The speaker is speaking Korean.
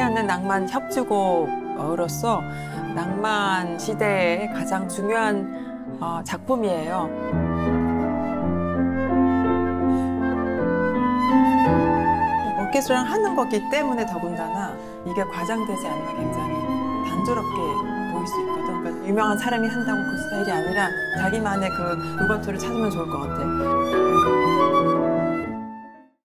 않는 낭만 협주곡으로서 낭만 시대의 가장 중요한 어, 작품이에요. 오케스트라랑 하는 거기 때문에 더군다나 이게 과장되지 않으면 굉장히 단조롭게 보일 수 있거든. 그러니까 유명한 사람이 한다고 그 스타일이 아니라 자기만의 그 루버트를 찾으면 좋을 것 같아.